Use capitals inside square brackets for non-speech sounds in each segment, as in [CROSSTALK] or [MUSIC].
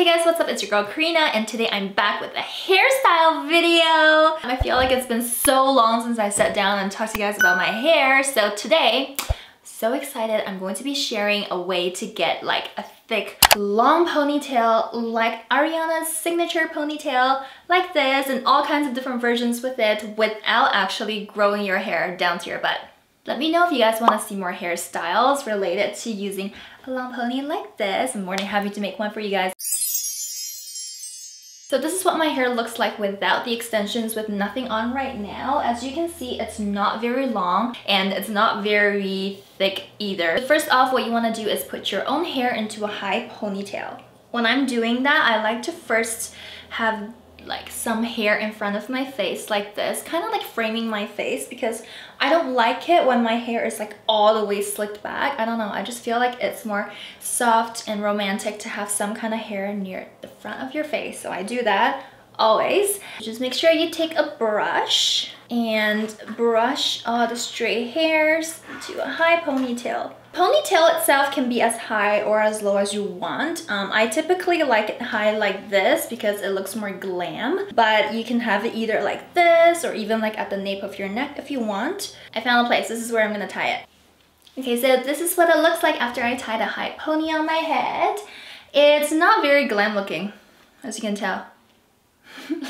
Hey guys, what's up? It's your girl Kerina and today I'm back with a hairstyle video. I feel like it's been so long since I sat down and talked to you guys about my hair. So today, so excited, I'm going to be sharing a way to get like a thick long ponytail like Ariana's signature ponytail like this and all kinds of different versions with it without actually growing your hair down to your butt. Let me know if you guys want to see more hairstyles related to using a long pony like this. I'm more than happy to make one for you guys. So this is what my hair looks like without the extensions with nothing on right now. As you can see, it's not very long and it's not very thick either. First off, what you want to do is put your own hair into a high ponytail. When I'm doing that, I like to first have like some hair in front of my face like this kind of like framing my face because I don't like it when my hair is like all the way slicked back. I don't know I just feel like it's more soft and romantic to have some kind of hair near the front of your face so I do that always just make sure you take a brush and brush all the stray hairs into a high ponytail Ponytail itself can be as high or as low as you want. Um, I typically like it high like this because it looks more glam, but you can have it either like this or even like at the nape of your neck if you want. I found a place. This is where I'm gonna tie it. Okay, so this is what it looks like after I tied a high pony on my head. It's not very glam looking, as you can tell.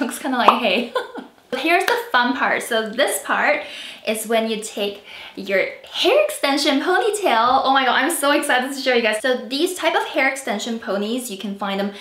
Looks kind of like hay. [LAUGHS] Here's the fun part. So this part is when you take your hair extension ponytail. Oh my god, I'm so excited to show you guys. So these type of hair extension ponies, you can find them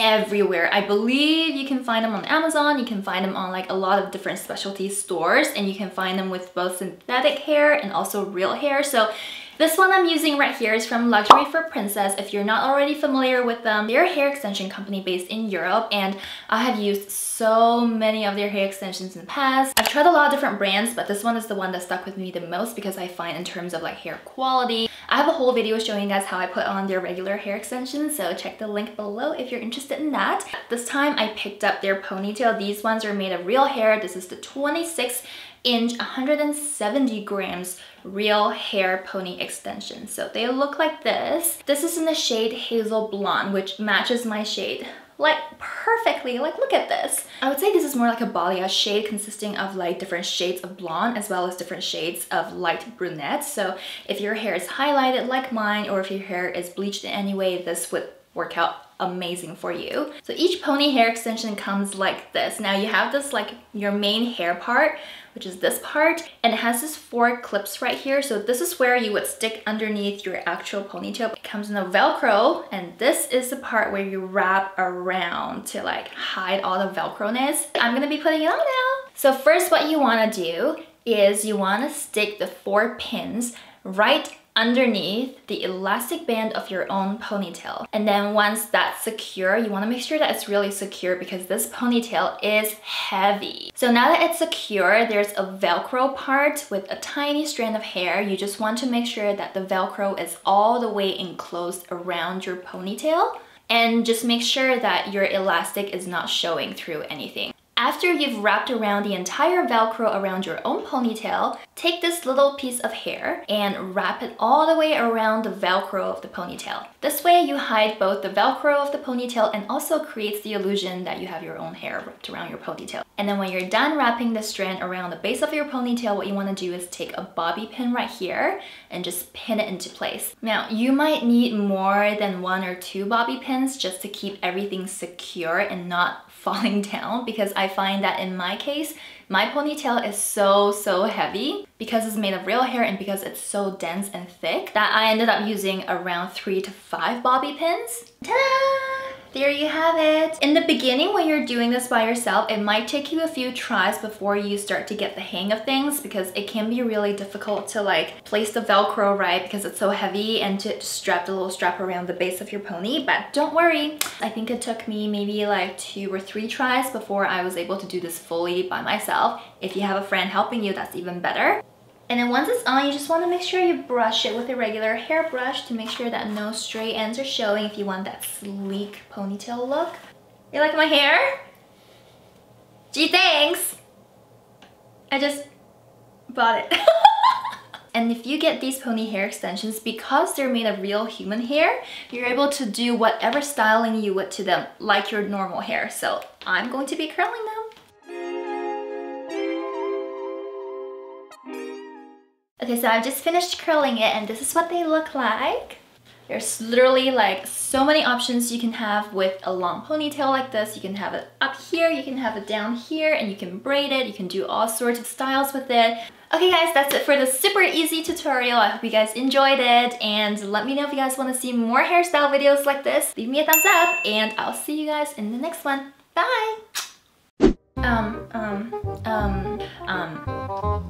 everywhere. I believe you can find them on Amazon, you can find them on like a lot of different specialty stores and you can find them with both synthetic hair and also real hair. So this one I'm using right here is from Luxury for Princess. If you're not already familiar with them, they're a hair extension company based in Europe and I have used so many of their hair extensions in the past. I've tried a lot of different brands, but this one is the one that stuck with me the most because I find in terms of like hair quality. I have a whole video showing you guys how I put on their regular hair extensions, so check the link below if you're interested in that. This time I picked up their ponytail. These ones are made of real hair. This is the 26 inch 170 grams real hair pony extension so they look like this this is in the shade hazel blonde which matches my shade like perfectly. Like look at this. I would say this is more like a balayage shade consisting of like different shades of blonde as well as different shades of light brunette. So if your hair is highlighted like mine or if your hair is bleached in any way this would work out amazing for you. So each pony hair extension comes like this. Now you have this like your main hair part, which is this part, and it has this four clips right here. So this is where you would stick underneath your actual ponytail. It comes in a Velcro, and this is the part where you wrap around to like hide all the Velcro-ness. I'm gonna be putting it on now. So first what you wanna do is you wanna stick the four pins right underneath the elastic band of your own ponytail. And then once that's secure, you wanna make sure that it's really secure because this ponytail is heavy. So now that it's secure, there's a Velcro part with a tiny strand of hair. You just want to make sure that the Velcro is all the way enclosed around your ponytail and just make sure that your elastic is not showing through anything. After you've wrapped around the entire Velcro around your own ponytail, take this little piece of hair and wrap it all the way around the Velcro of the ponytail. This way you hide both the Velcro of the ponytail and also creates the illusion that you have your own hair wrapped around your ponytail. And then when you're done wrapping the strand around the base of your ponytail, what you want to do is take a bobby pin right here and just pin it into place. Now, you might need more than one or two bobby pins just to keep everything secure and not [LAUGHS] falling down because I find that in my case, my ponytail is so, so heavy because it's made of real hair and because it's so dense and thick that I ended up using around three to five bobby pins. Ta-da! There you have it. In the beginning, when you're doing this by yourself, it might take you a few tries before you start to get the hang of things because it can be really difficult to like place the Velcro right because it's so heavy and to strap the little strap around the base of your pony. But don't worry, I think it took me maybe like two or three tries before I was able to do this fully by myself. If you have a friend helping you, that's even better. And then once it's on, you just want to make sure you brush it with a regular hairbrush to make sure that no stray ends are showing if you want that sleek ponytail look. You like my hair? Gee, thanks! I just bought it. [LAUGHS] And if you get these pony hair extensions, because they're made of real human hair, you're able to do whatever styling you would to them, like your normal hair. So I'm going to be curling them. Okay, so I've just finished curling it and this is what they look like. There's literally like so many options you can have with a long ponytail like this. You can have it up here, you can have it down here, and you can braid it. You can do all sorts of styles with it. Okay guys, that's it for the super easy tutorial. I hope you guys enjoyed it and let me know if you guys want to see more hairstyle videos like this. Leave me a thumbs up and I'll see you guys in the next one. Bye! Um, um, um, um...